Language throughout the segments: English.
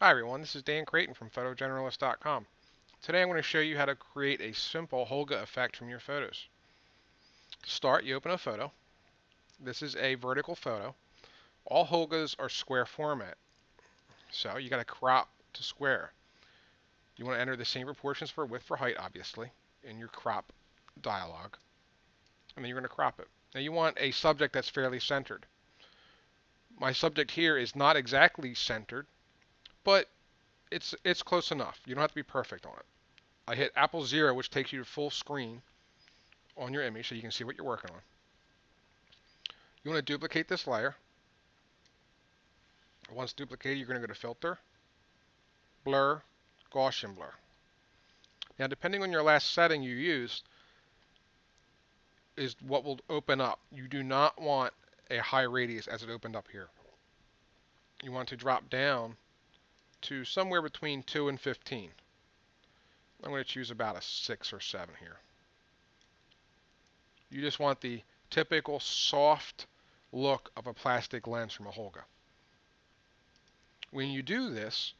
Hi everyone, this is Dan Creighton from PhotoGeneralist.com. Today I'm going to show you how to create a simple Holga effect from your photos. To start, you open a photo. This is a vertical photo. All Holgas are square format, so you got to crop to square. You want to enter the same proportions for width for height, obviously, in your crop dialog, and then you're going to crop it. Now you want a subject that's fairly centered. My subject here is not exactly centered, but it's it's close enough. You don't have to be perfect on it. I hit Apple Zero, which takes you to full screen on your image so you can see what you're working on. You want to duplicate this layer. Once duplicated, you're going to go to Filter, Blur, Gaussian Blur. Now, depending on your last setting you used, is what will open up. You do not want a high radius as it opened up here. You want to drop down to somewhere between 2 and 15. I'm going to choose about a 6 or 7 here. You just want the typical soft look of a plastic lens from a Holga. When you do this,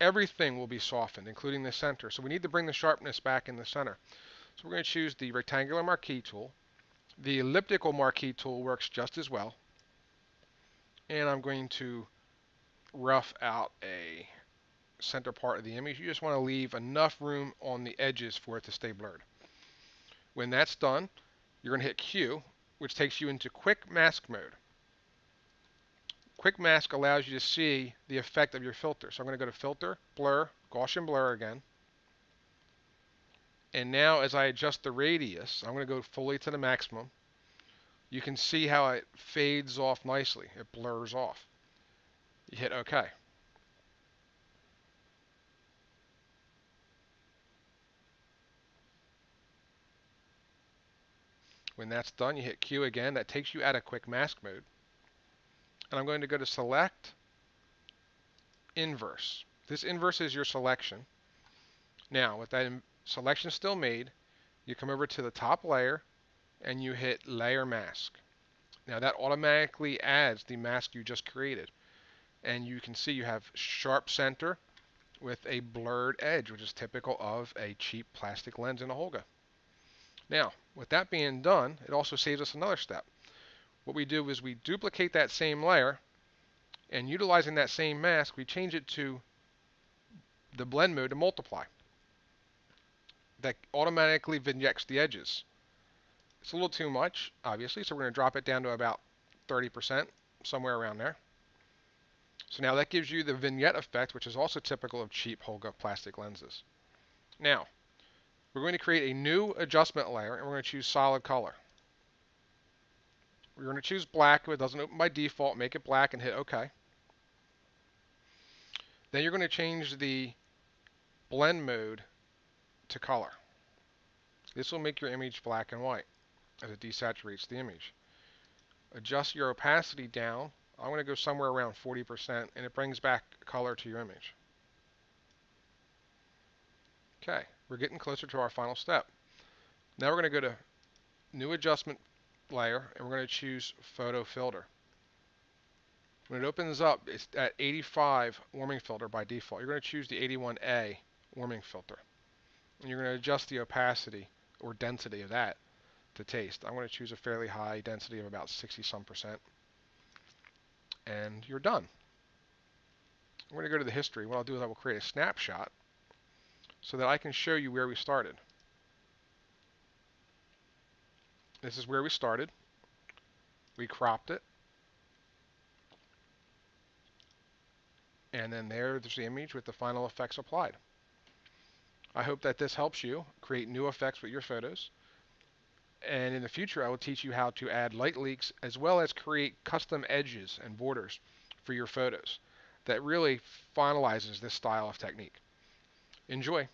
everything will be softened, including the center. So we need to bring the sharpness back in the center. So we're going to choose the rectangular marquee tool. The elliptical marquee tool works just as well. And I'm going to rough out a center part of the image. You just want to leave enough room on the edges for it to stay blurred. When that's done, you're going to hit Q, which takes you into quick mask mode. Quick mask allows you to see the effect of your filter. So I'm going to go to filter, blur, Gaussian blur again. And now as I adjust the radius, I'm going to go fully to the maximum. You can see how it fades off nicely. It blurs off. You hit OK. When that's done, you hit Q again. That takes you out of quick mask mode. And I'm going to go to select inverse. This inverse is your selection. Now, with that selection still made, you come over to the top layer and you hit layer mask. Now that automatically adds the mask you just created. And you can see you have sharp center with a blurred edge, which is typical of a cheap plastic lens in a Holga. Now, with that being done, it also saves us another step. What we do is we duplicate that same layer, and utilizing that same mask, we change it to the blend mode to multiply. That automatically vignettes the edges. It's a little too much, obviously, so we're going to drop it down to about 30%, somewhere around there. So now that gives you the vignette effect, which is also typical of cheap Holga plastic lenses. Now, we're going to create a new adjustment layer and we're going to choose solid color. We're going to choose black if it doesn't open by default, make it black and hit OK. Then you're going to change the blend mode to color. This will make your image black and white as it desaturates the image. Adjust your opacity down. I'm going to go somewhere around 40% and it brings back color to your image. Okay, we're getting closer to our final step. Now we're going to go to New Adjustment Layer, and we're going to choose Photo Filter. When it opens up, it's at 85 warming filter by default. You're going to choose the 81A warming filter. And you're going to adjust the opacity or density of that to taste. I'm going to choose a fairly high density of about 60 some percent. And you're done. I'm going to go to the history. What I'll do is I will create a snapshot so that I can show you where we started. This is where we started. We cropped it. And then there's the image with the final effects applied. I hope that this helps you create new effects with your photos. And in the future, I will teach you how to add light leaks as well as create custom edges and borders for your photos that really finalizes this style of technique. Enjoy.